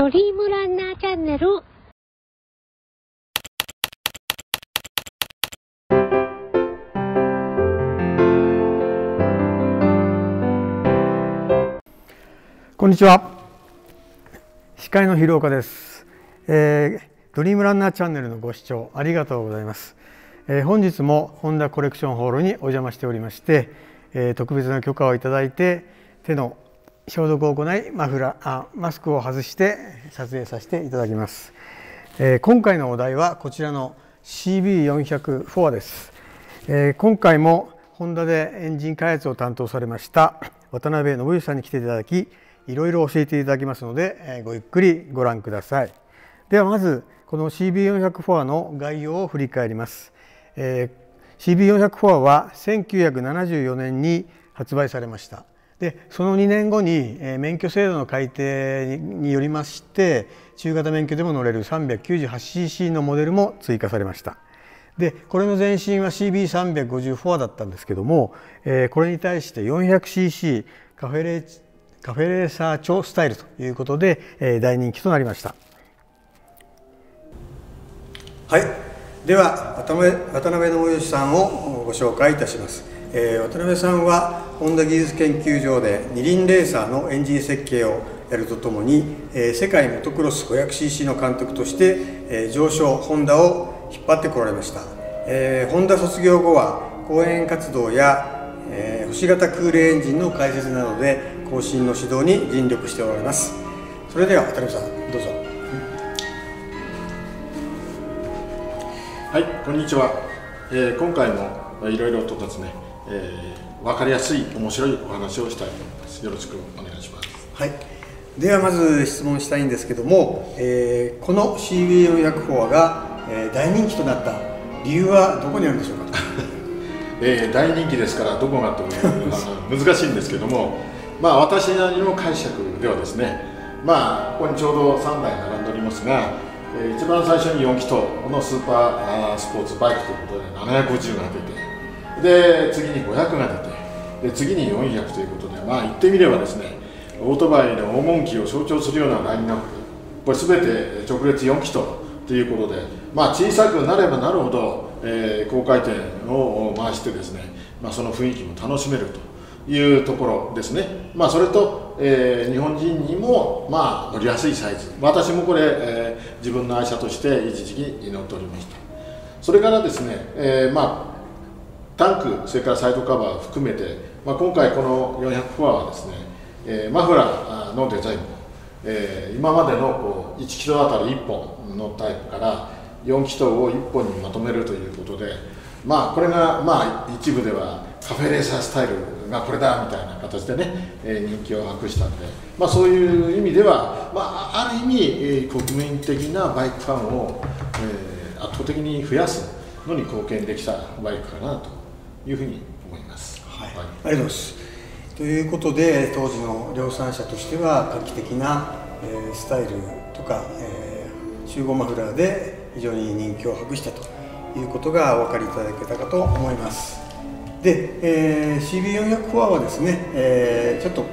ドリームランナーチャンネル。こんにちは。司会の広岡です、えー、ドリームランナーチャンネルのご視聴ありがとうございます、えー、本日もホンダコレクションホールにお邪魔しておりまして、えー、特別な許可をいただいて手の消毒を行いマフラーあマスクを外して撮影させていただきます、え今回のお題はこちらの CB400 フォアです、え今回もホンダでエンジン開発を担当されました渡辺信義さんに来ていただきいろいろ教えていただきますのでごゆっくりご覧ください。ではまずこの CB400 フォアの概要を振り返ります、えー、CB400 フォアは1974年に発売されました。でその2年後に、えー、免許制度の改定によりまして中型免許でも乗れる 398cc のモデルも追加されました。でこれの前身は CB350 フォアだったんですけども、えー、これに対して 400cc カフェレカフェレーサー超スタイルということで、えー、大人気となりました。はい。では渡辺渡辺信義さんをご紹介いたします、えー、渡辺さんは本田技術研究所で二輪レーサーのエンジン設計をやるとともに、えー、世界モトクロス 500cc の監督として、えー、上昇ホンダを引っ張ってこられました、えー、ホンダ卒業後は講演活動や、えー、星型空冷エンジンの開設などで更新の指導に尽力しておられます。それでは渡辺さんどうぞ。はいこんにちは、えー、今回もいろいろとですね、えー、分かりやすい面白いお話をしたいと思います。よろしくお願いします。はい。ではまず質問したいんですけども、えー、この CB400 フォアが、えー、大人気となった理由はどこにあるんでしょうか？えー、大人気ですからどこがという難しいんですけども まあ、私なりの解釈ではですね、まあ、ここにちょうど3台並んでおりますが、えー、一番最初に4気筒のスーパースポーツバイクということで750が出てで次に500が出てで次に400ということで、まあ、言ってみればですねオートバイの黄金期を象徴するようなラインナップこれ全て直列4気筒ということで、まあ、小さくなればなるほど、えー、高回転を回してですね、まあ、その雰囲気も楽しめるというところですね、まあ、それと、えー、日本人にも、まあ、乗りやすいサイズ。私もこれ、えー、自分の愛車として一時期乗っておりました。それからですね、え、まタンクそれからサイドカバー含めて、まあ、今回この400フォアはですね、えー、マフラーのデザインも、えー、今までのこう1キロあたり1本のタイプから4気筒を1本にまとめるということでまあこれがまあ一部ではカフェレーサースタイルがこれだみたいな形でね、えー、人気を博したんで、まあ、そういう意味では、まあ、ある意味、えー、国民的なバイクファンを、えー、圧倒的に増やすのに貢献できたバイクかなと。いうふうに思います。はい、はい、ありがとうございますということで当時の量産車としては画期的な、えー、スタイルとか、えー、集合マフラーで非常に人気を博したということがお分かりいただけたかと思います。で、えー、CB400 フォアはですね、えー、ちょっと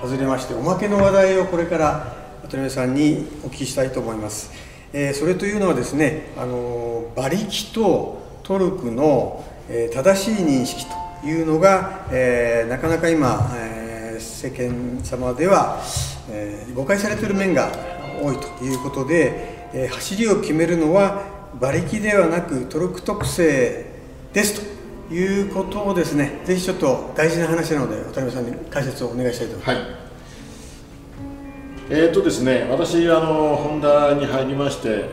外れましておまけの話題をこれから渡辺さんにお聞きしたいと思います、えー、それというのはですねあの馬力とトルクの、え、正しい認識というのが、えー、なかなか今、えー、世間様では、えー、誤解されている面が多いということで、えー、走りを決めるのは馬力ではなくトルク特性ですということをですねぜひちょっと大事な話なので渡辺さんに解説をお願いしたいと思います。はいえーとですね、私あの、ホンダに入りまして、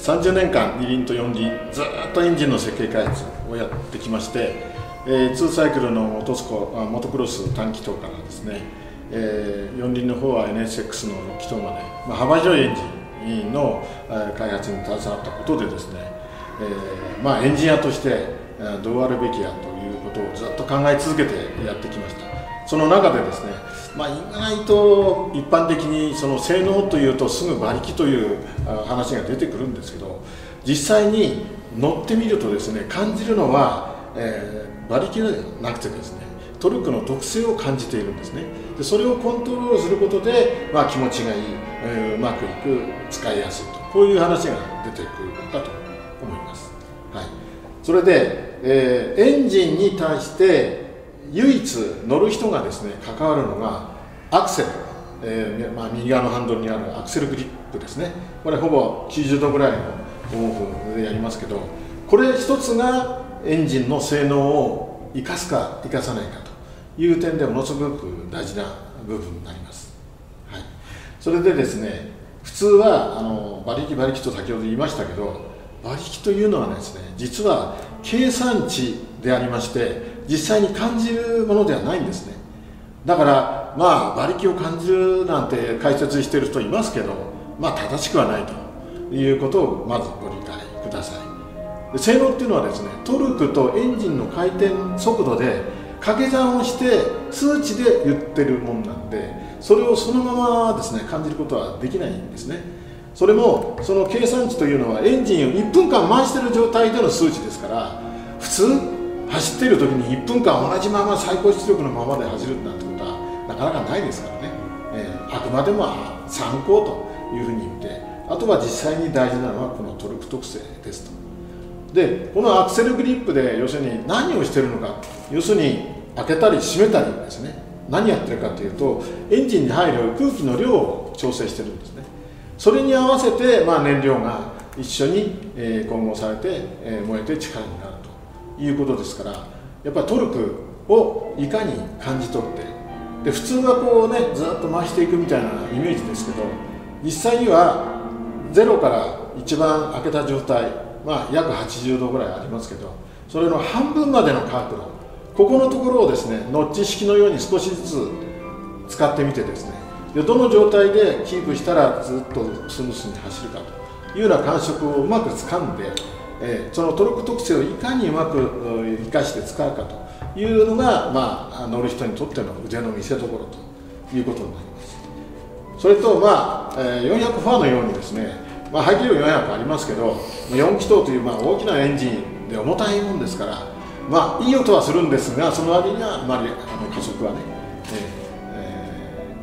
30年間、二輪と四輪、ずっとエンジンの設計開発をやってきまして、えー、2サイクルのモトスコあモトクロス短気筒からですね、えー、四輪の方は NSX の6気筒まで、まあ、幅広いエンジンの、開発に携わったことでですね、えーまあ、エンジニアとしてどうあるべきやということをずっと考え続けてやってきました。その中でですね、まあ、意外と一般的にその性能というとすぐ馬力という話が出てくるんですけど実際に乗ってみるとですね感じるのは、えー、馬力ではなくてですねトルクの特性を感じているんですね。でそれをコントロールすることで、まあ、気持ちがいい、えー、うまくいく使いやすいとこういう話が出てくるかと思います、はい、それで、えー、エンジンに対して唯一乗る人がですね関わるのがアクセル、えーまあ、右側のハンドルにあるアクセルグリップですね。これほぼ90度ぐらいのオンオフでやりますけどこれ一つがエンジンの性能を生かすか生かさないかという点でものすごく大事な部分になります、はい、それでですね普通はあの馬力馬力と先ほど言いましたけど馬力というのはですね実は計算値でありまして実際に感じるものではないんですね。だからまあ馬力を感じるなんて解説してる人いますけどまあ正しくはないということをまずご理解ください。性能っていうのはですねトルクとエンジンの回転速度で掛け算をして数値で言ってるもんなんでそれをそのままですね感じることはできないんですね。それもその計算値というのはエンジンを1分間回してる状態での数値ですから普通走っている時に1分間同じまま最高出力のままで走るなんてことはなかなかないですからね、えー、あくまでも参考というふうに言ってあとは実際に大事なのはこのトルク特性ですと。でこのアクセルグリップで要するに何をしてるのか要するに開けたり閉めたりですね。何やってるかというとエンジンに入る空気の量を調整してるんですね。それに合わせて、まあ、燃料が一緒に、え混合されて、え燃えて力になる。いうことですからやっぱりトルクをいかに感じ取ってで普通はこうねずっと回していくみたいなイメージですけど実際にはゼロから一番開けた状態、まあ、約80度ぐらいありますけどそれの半分までの角度ここのところをですねノッチ式のように少しずつ使ってみてですねでどの状態でキープしたらずっとスムースに走るかというような感触をうまく掴んで、えー、そのトルク特性をいかにうまく生かして使うかというのが、まあ、乗る人にとっての腕の見せ所ということになります。それと、まあえー、400ファーのようにですね、まあ、排気量400ありますけど4気筒というまあ大きなエンジンで重たいもんですからまあいい音はするんですがその割にはあまりあの加速はね、え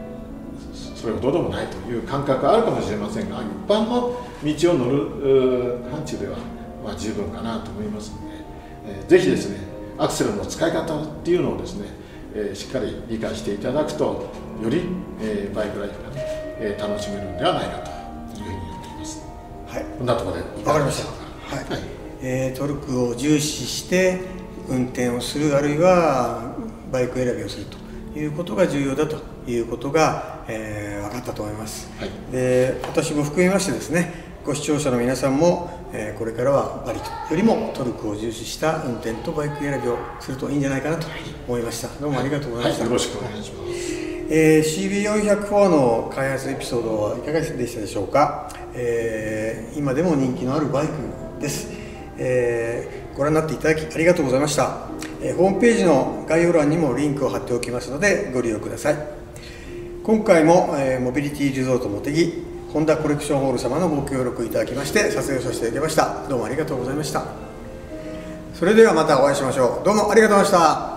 ー、それほどでもないという感覚があるかもしれませんが一般の道を乗る範疇では、まあ、十分かなと思いますので、えー、ぜひですねアクセルの使い方っていうのをですね、えー、しっかり理解していただくとより、えー、バイクライフがね、えー、楽しめるんではないかというふうに思っています。はい、こんなところでわかりました。はい、はい、えー、トルクを重視して運転をするあるいはバイク選びをするということが重要だということが、えー、分かったと思います、はい、で私も含めましてですねご視聴者の皆さんも、えー、これからはバリとよりもトルクを重視した運転とバイク選びをするといいんじゃないかなと思いました。どうもありがとうございました、はい。はい、よろしくお願いします、えー、CB404 の開発エピソードはいかがでしたでしょうか、えー、今でも人気のあるバイクです、えーご覧になっていただきありがとうございました、えホームページの概要欄にもリンクを貼っておきますのでご利用ください。今回も、えモビリティリゾートもてぎホンダコレクションホール様のご協力いただきまして撮影させていただきました。どうもありがとうございました。それではまたお会いしましょう。どうもありがとうございました。